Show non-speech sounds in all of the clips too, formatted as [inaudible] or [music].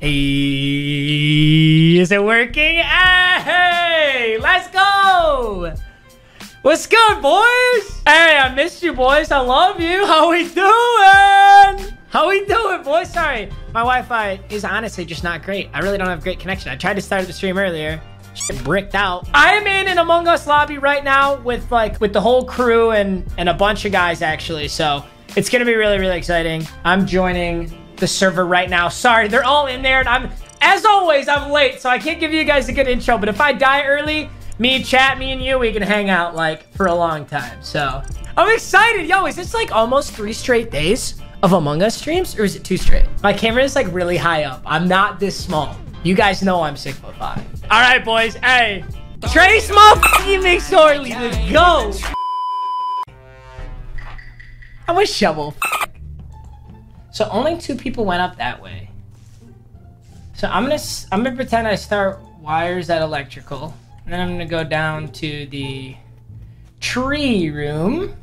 Hey, is it working? Hey, let's go. What's good, boys? Hey, I missed you, boys. I love you. How we doing? How we doing, boys? Sorry, my Wi-Fi is honestly just not great. I really don't have great connection. I tried to start the stream earlier. Shit bricked out. I am in an Among Us lobby right now with like with the whole crew and and a bunch of guys actually. So it's gonna be really really exciting. I'm joining the server right now. Sorry, they're all in there, and I'm as always I'm late, so I can't give you guys a good intro. But if I die early, me, chat, me, and you, we can hang out like for a long time. So I'm excited. Yo, is this like almost three straight days of Among Us streams, or is it two straight? My camera is like really high up. I'm not this small. You guys know I'm six foot five. All right, boys. Hey, Trace my motherfucking McSorley, let's go. I'm a shovel. So only two people went up that way. So I'm gonna I'm gonna pretend I start wires at electrical, and then I'm gonna go down to the tree room.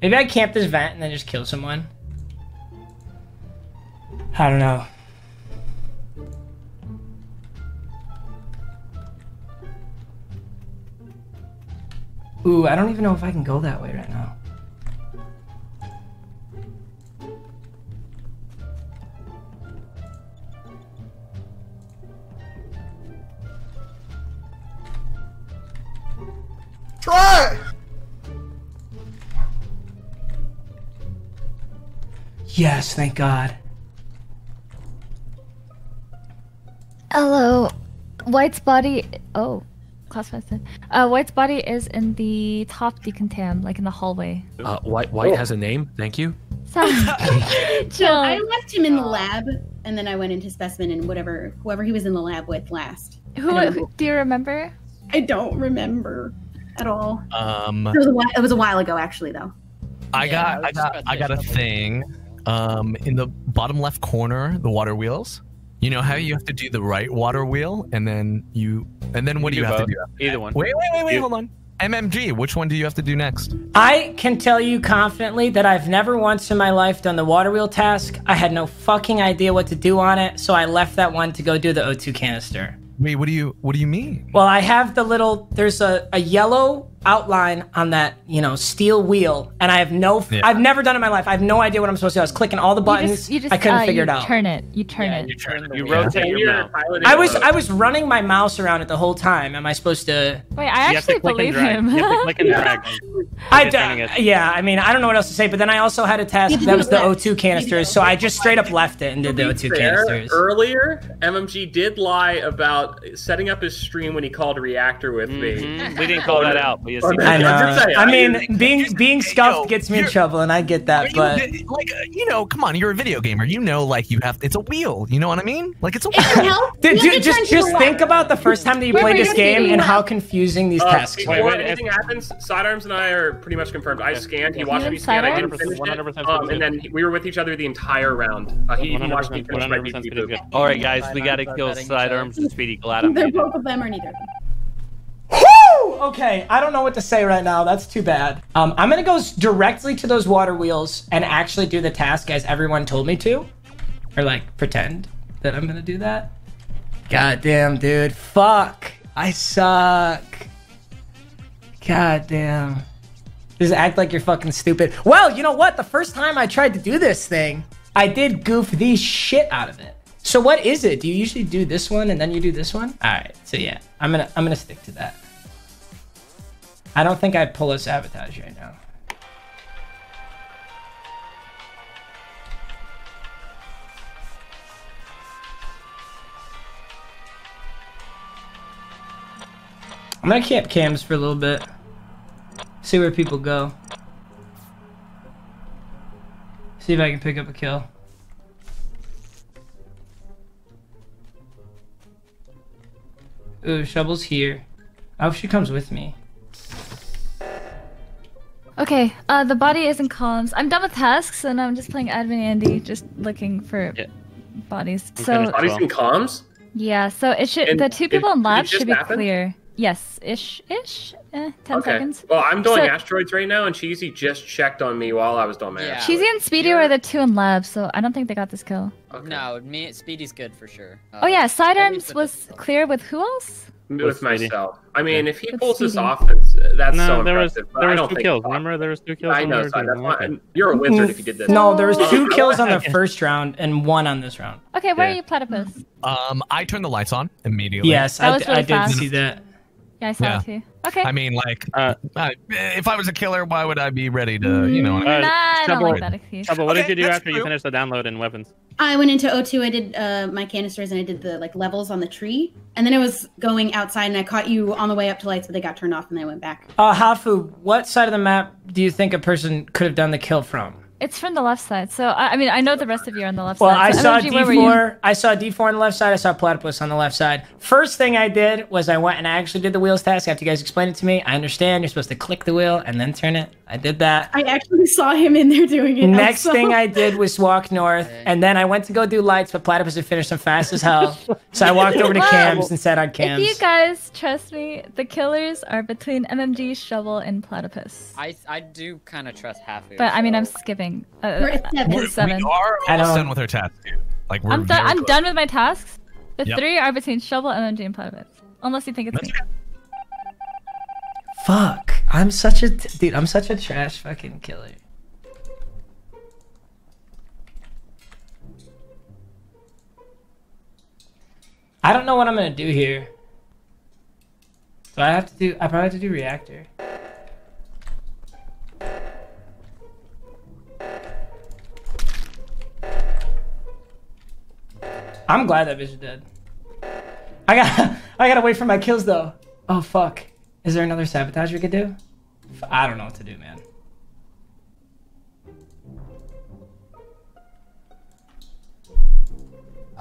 Maybe I camp this vent and then just kill someone. I don't know. Ooh, I don't even know if I can go that way right now. Yes, thank God. Hello. White's body. Oh, classified. said- Uh, White's body is in the top decontam, like in the hallway. Uh, White White has a name. Thank you. Sounds [laughs] chill. I left him in the lab, and then I went into specimen and whatever whoever he was in the lab with last. Who, don't, who do you remember? I don't remember at all. Um, It was a while, it was a while ago, actually, though. I Yeah, got I I got I got a shovel. thing. Um, in the bottom left corner, the water wheels. You know how you have to do the right water wheel, and then you, and then what do You you do have both. to do? Either one. Wait, wait, wait, wait, You- hold on. MMG, which one do you have to do next? I can tell you confidently that I've never once in my life done the water wheel task. I had no fucking idea what to do on it, so I left that one to go do the O2 canister. Wait, what do you what do you mean? Well, I have the little, there's a, a yellow outline on that, you know, steel wheel, and I have no, Yeah. I've never done it in my life. I have no idea what I'm supposed to do. I was clicking all the You buttons. just, you just, I couldn't uh, figure you it out. Turn it. You turn Yeah, it. you turn the You wheel. rotate your you're mouth. piloting I was. I was running my mouse around it the whole time. Am I supposed to? Wait, I You have to actually believe him. You have to click and [laughs] drag. I You're turning d- it. yeah, I mean, I don't know what else to say, but then I also had a task You did that was the. O2 canisters, so I just straight up left it and did the O2 fair, canisters. Earlier, MMG did lie about setting up his stream when he called reactor with me. Mhm. [laughs] We didn't call that out, but yes, he I. I did. know. I'm saying, I I- mean, being being scuffed Yo, gets me in trouble, and I get that. You- But like uh, you know, come on, you're a video gamer. You know, like you have it's a wheel. You know what I mean? Like it's a It wheel. help. Dude, You have dude, to turn just just left. think about the first time that you Wait, played wait, this game and how confusing these Uh, tasks before were. wait, anything happens, Sidearms and I are pretty much confirmed. I scanned, he watched me and scan, I didn't 100%, finish it, 100% um, and then we were with each other the entire round. Uh, he, he watched me 100%, finish my 100% BP pretty good. boop. All right, guys, we gotta kill sidearms and Speedy. Glad I'm They're both of them or neither of them. Woo! Okay, I don't know what to say right now. That's too bad. Um, I'm gonna go directly to those water wheels and actually do the task as everyone told me to, or like pretend that I'm gonna do that. God damn, dude. Fuck. I suck. God damn. Just act like you're fucking stupid. Well, you know what? The first time I tried to do this thing, I did goof the shit out of it. So what is it? Do you usually do this one and then you do this one? All right. So yeah, I'm gonna I'm gonna stick to that. I don't think I'd pull a sabotage right now. I'm gonna camp cams for a little bit. See where people go. See if I can pick up a kill. Ooh, Shovel's here. I hope she comes with me. Okay, uh, the body is in columns. I'm done with tasks, and I'm just playing admin Andy, just looking for Yeah. bodies. So finished. Bodies in comms? yeah, so it should And the two people in did lab should be happen? clear. Yes, ish, ish. Eh, ten Okay. seconds. Well, I'm doing So- asteroids right now, and Cheesy just checked on me while I was doing my Yeah. asteroids. Cheesy and Speedy were the two in lab, so I don't think they got this kill. Okay. No, me Speedy's good for sure. Uh, Oh yeah, at sidearms was clear with who else? with With myself. I mean, if he With pulls this off, that's No, so there was impressive. but there was don't two kills. it's Remember, there was two kills. I know, were That's why you're a wizard if you did this. No, there was two [laughs] kills on the [laughs] first round and one on this round. Okay, where Yeah. are you, Platypus? Um, I turned the lights on immediately. Yes, I, really I did see that. Yeah, I saw Yeah. it too. Okay. I mean, like, Uh, I, if I was a killer, why would I be ready to, you know? Mm, Uh, nah, I don't Trouble- like that excuse. Trouble, what Okay, did you do that's after you true. finished the download in weapons? I went into O2. I did uh, my canisters and I did the like levels on the tree, and then I was going outside and I caught you on the way up to lights, but they got turned off and then I went back. Uh, Hafu, what side of the map do you think a person could have done the kill from? It's from the left side, so I, I mean I know the rest of you are on the left Well, side. I so saw MMG, where were you? D4. I saw D4 on the left side. I saw Platypus on the left side. First thing I did was I went and I actually did the wheels task after you guys explained it to me. I understand you're supposed to click the wheel and then turn it. I did that. I actually saw him in there doing it. Next also. thing I did was walk [laughs] north, and then I went to go do lights, but Platypus had finished them fast as hell. [laughs] So I walked over to Well, cams and sat on If cams. you guys trust me, the killers are between MMG, Shovel, and Platypus. I I do kind of trust Hafu. But I mean, I'm so- skipping. Uh, We're at seven. uh, We seven. are I almost don't- done with our task, dude. Like, we're I'm done. I'm done with my tasks. The Yep. three are between Shovel, MMG, and Platypus. Unless you think it's That's me. Fuck. I'm such a dude. I'm such a trash fucking killer. I don't know what I'm gonna do here. So I have to do. I probably have to do reactor. I'm glad that bitch is dead. I got. [laughs] I gotta wait for my kills though. Oh fuck. Is there another sabotage we could do? I don't know what to do, man.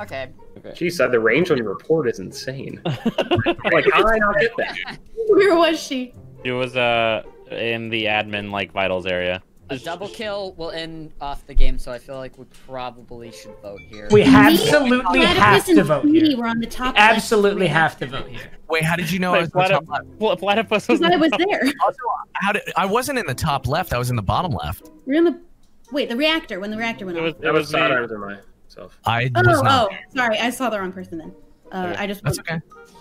Okay. She said the range on your report is insane. [laughs] like, how did I not get that? [laughs] Where was she? She was uh in the admin like vitals area. A double kill will end off the game, so I feel like we probably should vote here. We absolutely Platypus have to vote Speedy here. Were on the top. Absolutely left. have to vote here. Wait, how did you know I was Like, in the top left? platypus was. Because I was there. How did I wasn't in the top left? I was in the bottom left. We're in the. Wait, the reactor. When the reactor went It was. off. It That was was me. sidearms or myself. I Oh, was not. oh, sorry. I saw the wrong person then. Uh, I just. That's okay.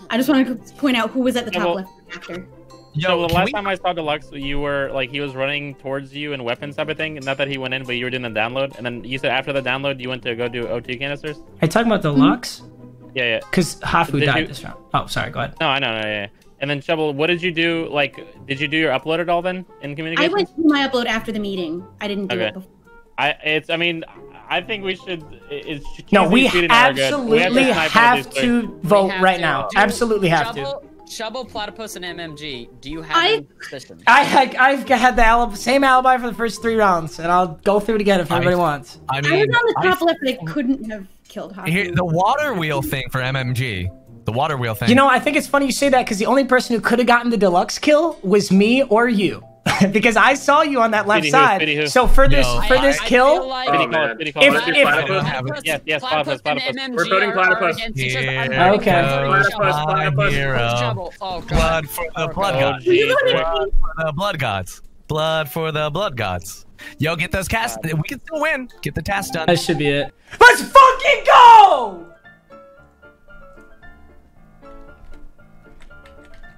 I just wanted to point out who was at the top Well- left reactor. Yo, So the last we- time I saw Deluxe, you were like he was running towards you and weapons type of thing. Not that he went in, but you were doing the download. And then you said after the download, you went to go do O2 canisters. Are you talking about deluxe? Hmm? Yeah, yeah. Because Hafu Did died you- this round. Oh, sorry. Go ahead. No, I know, no, yeah. yeah. And then Shovel, what did you do? Like, did you do your upload at all then in communication? I communication? went through my upload after the meeting. I didn't do Okay. it before. I it's. I mean, I think we should. It's No, we Speedy, and I are good. We absolutely to snipe one of have to vote have right to. now. Do- Absolutely have to. Shovel, Shovel, Platypus, and MMG. Do you have I- any suspicion? I had, I've had the alib- same alibi for the first three rounds, and I'll go through it again if I- anybody wants. I I was on the I- top left, but I couldn't have killed Hafu. here, the water wheel thing for MMG. The water wheel thing. You know, I think it's funny you say that because the only person who could have gotten the deluxe kill was me or you. [laughs] because I saw you on that left Speedy side. Speedy who? So for this No, for I- this I kill, feel like Oh, Speedy call man. it, Speedy call If- if- Platypus. Platypus, Yes, yes, Platypus, platypus, and We're voting are- are platypus. against each other. I'm Here Okay. for Platypus, Shovel. platypus. My For hero. Shovel. Oh, God. Blood for the oh, blood Oh, gods. Blood for the blood gods. Blood for the blood gods. Yo, get those casts. We can still win. Get the task done. that should be it. Let's fucking go!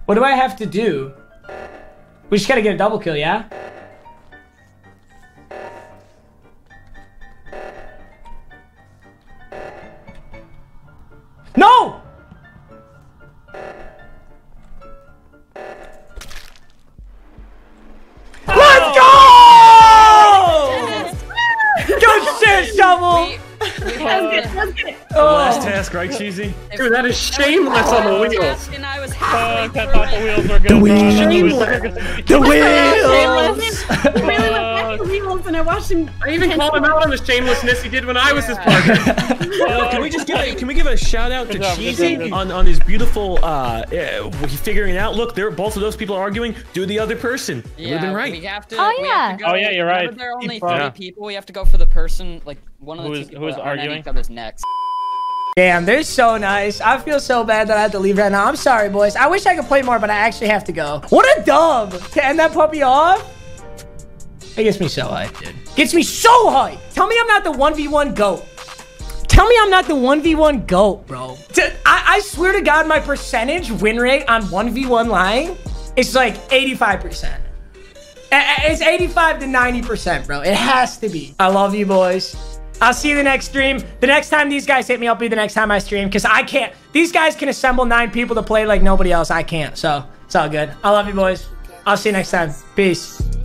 What do I have to do? We just gotta get a double kill, yeah? No! Let's go! Good shit, Shovel! We, we have to, Oh. task, right, Cheesy? Dude, that is shameless on the wheels. And I Fuck, I thought the wheels were good. The wheels. The wheels! really went back to wheels, and I watched him. I even called him out on the shamelessness he did when I was his partner. [laughs] Can we just give a, can we give a shout out to Good job, Cheesy job, good job. on on his beautiful uh, uh figuring it out? Look, they're both of those people are arguing. Do the other person. It would Yeah, have been we right. have to. Oh, we yeah. have to go, Oh, yeah, you're right. whenever There are only Yeah. three people. We have to go for the person, like one of the Who two people who is that aren't at arguing? each other's necks. Damn, they're so nice. I feel so bad that I have to leave right now. I'm sorry, boys. I wish I could play more, but I actually have to go. What a dub to end that puppy off. It gets me so hyped, dude. Gets me so hyped. Tell me I'm not the 1v1 GOAT. Tell me I'm not the 1v1 GOAT, bro. I swear to God, my percentage win rate on 1v1 lying is like 85%. A- a- It's 85 to 90%, bro. It has to be. I love you, boys. I'll see you the next stream. The next time these guys hit me, I'll be the next time I stream because I can't. These guys can assemble nine people to play like nobody else. I can't. So it's all good. I love you, boys. I'll see you next time. Peace.